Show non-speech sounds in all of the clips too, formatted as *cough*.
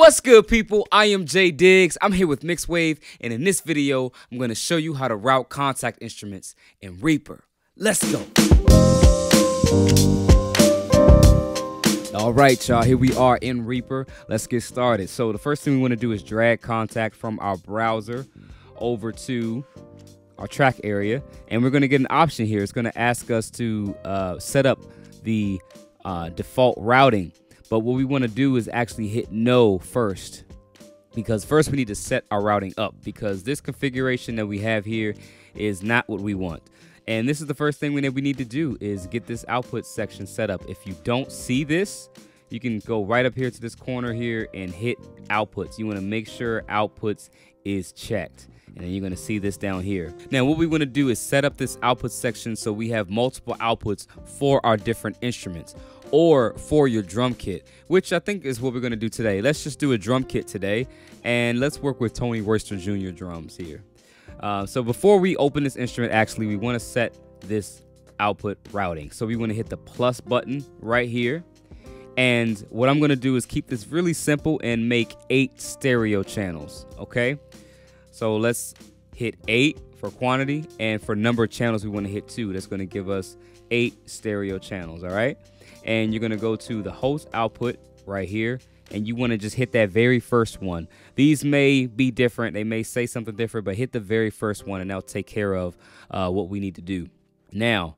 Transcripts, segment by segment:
What's good, people? I am Jay Diggs. I'm here with Mixwave, and in this video, I'm going to show you how to route Kontakt instruments in Reaper. Let's go. All right, y'all, here we are in Reaper. Let's get started. So the first thing we want to do is drag Kontakt from our browser over to our track area, and we're going to get an option here. It's going to ask us to uh, set up the uh, default routing but what we want to do is actually hit no first because first we need to set our routing up because this configuration that we have here is not what we want. And this is the first thing we need to do is get this output section set up. If you don't see this, you can go right up here to this corner here and hit outputs. You want to make sure outputs is checked. And then you're going to see this down here. Now, what we want to do is set up this output section so we have multiple outputs for our different instruments or for your drum kit, which I think is what we're going to do today. Let's just do a drum kit today, and let's work with Tony Royster Jr. drums here. Uh, so before we open this instrument, actually, we want to set this output routing. So we want to hit the plus button right here. And what I'm going to do is keep this really simple and make eight stereo channels, okay? So let's hit eight for quantity, and for number of channels, we want to hit two. That's going to give us eight stereo channels, all right? And you're going to go to the host output right here and you want to just hit that very first one. These may be different. They may say something different, but hit the very first one and that'll take care of uh, what we need to do. Now,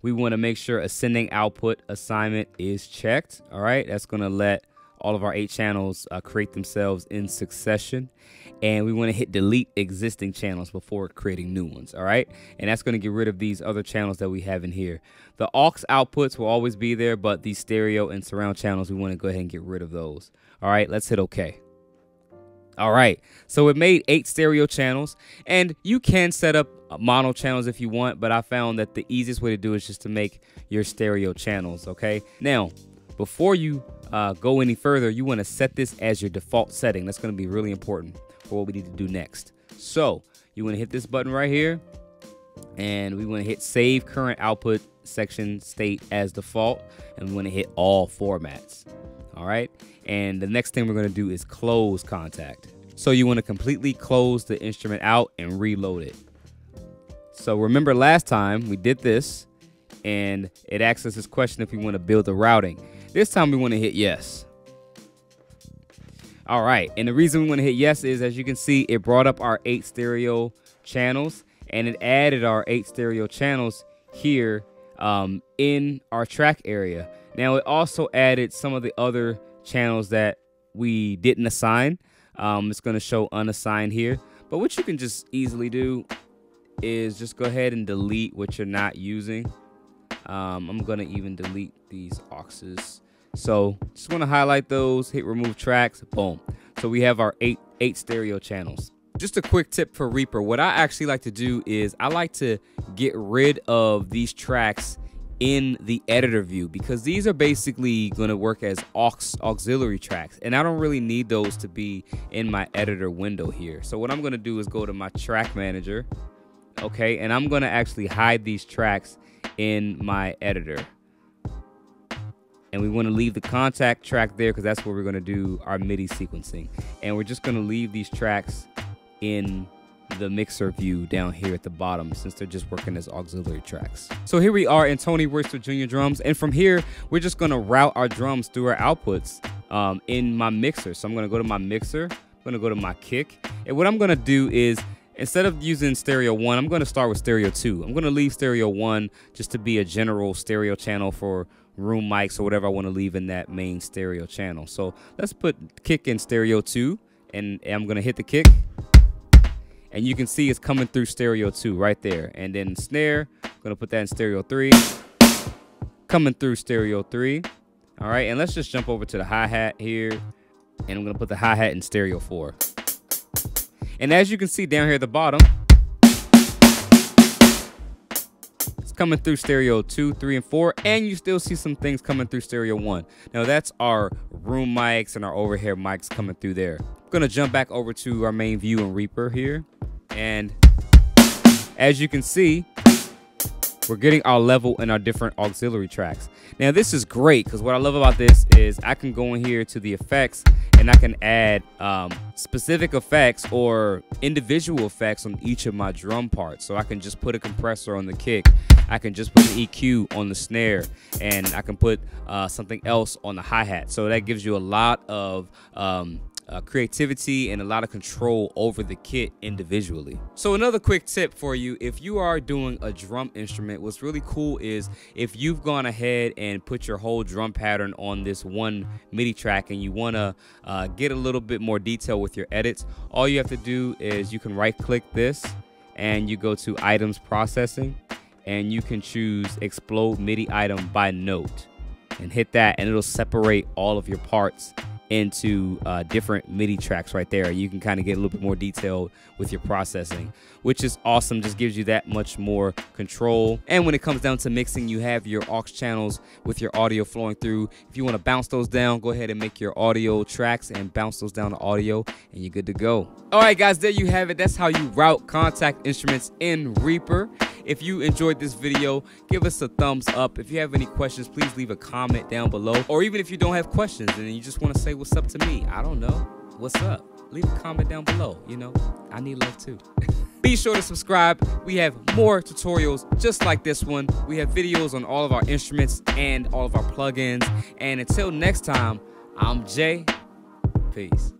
we want to make sure ascending output assignment is checked. All right, that's going to let all of our eight channels uh, create themselves in succession. And we want to hit delete existing channels before creating new ones all right? And that's going to get rid of these other channels that we have in here. The aux outputs will always be there but these stereo and surround channels we want to go ahead and get rid of those. All right let's hit ok all right so it made eight stereo channels and you can set up mono channels if you want but i found that the easiest way to do is just to make your stereo channels okay? Now before you uh, go any further, you want to set this as your default setting. That's going to be really important for what we need to do next. So you want to hit this button right here and we want to hit save current output section state as default and we want to hit all formats. All right. And the next thing we're going to do is close Kontakt. So you want to completely close the instrument out and reload it. So remember last time we did this and it asks us this question if we want to build the routing. This time we want to hit yes. All right, and the reason we want to hit yes is as you can see, it brought up our eight stereo channels and it added our eight stereo channels here um, in our track area. Now it also added some of the other channels that we didn't assign. Um, it's going to show unassigned here. But what you can just easily do is just go ahead and delete what you're not using. Um, I'm going to even delete these auxes. So just want to highlight those, hit remove tracks, boom. So we have our eight, eight stereo channels. Just a quick tip for Reaper. What I actually like to do is I like to get rid of these tracks in the editor view because these are basically going to work as aux auxiliary tracks and I don't really need those to be in my editor window here. So what I'm going to do is go to my track manager, okay, and I'm going to actually hide these tracks in my editor and we want to leave the Kontakt track there because that's where we're going to do our MIDI sequencing. And we're just going to leave these tracks in the mixer view down here at the bottom since they're just working as auxiliary tracks. So here we are in Tony Royster Jr. drums and from here we're just going to route our drums through our outputs um, in my mixer. So I'm going to go to my mixer, I'm going to go to my kick and what I'm going to do is instead of using stereo 1 I'm going to start with stereo 2. I'm going to leave stereo 1 just to be a general stereo channel for room mics or whatever I want to leave in that main stereo channel. So let's put kick in stereo 2 and I'm going to hit the kick. And you can see it's coming through stereo 2 right there. And then snare, I'm going to put that in stereo 3. Coming through stereo 3. All right, and let's just jump over to the hi-hat here. And I'm going to put the hi-hat in stereo 4. And as you can see down here at the bottom, coming through stereo 2, 3, and 4, and you still see some things coming through stereo 1. Now that's our room mics and our overhead mics coming through there. I'm gonna jump back over to our main view and Reaper here, and as you can see, we're getting our level and our different auxiliary tracks. Now this is great because what I love about this is I can go in here to the effects and I can add um, specific effects or individual effects on each of my drum parts. So I can just put a compressor on the kick, I can just put an EQ on the snare, and I can put uh, something else on the hi-hat. So that gives you a lot of um, uh, creativity and a lot of control over the kit individually. So another quick tip for you, if you are doing a drum instrument, what's really cool is if you've gone ahead and put your whole drum pattern on this one MIDI track and you want to uh, get a little bit more detail with your edits, all you have to do is you can right click this and you go to items processing and you can choose explode MIDI item by note and hit that and it'll separate all of your parts into uh, different MIDI tracks right there. You can kind of get a little bit more detailed with your processing, which is awesome. Just gives you that much more control. And when it comes down to mixing, you have your aux channels with your audio flowing through. If you want to bounce those down, go ahead and make your audio tracks and bounce those down to audio, and you're good to go. All right, guys, there you have it. That's how you route Kontakt instruments in Reaper. If you enjoyed this video, give us a thumbs up. If you have any questions, please leave a comment down below. Or even if you don't have questions and you just want to say what's up to me, I don't know, what's up? Leave a comment down below. You know, I need love too. *laughs* Be sure to subscribe. We have more tutorials just like this one. We have videos on all of our instruments and all of our plugins. And until next time, I'm Jay. Peace.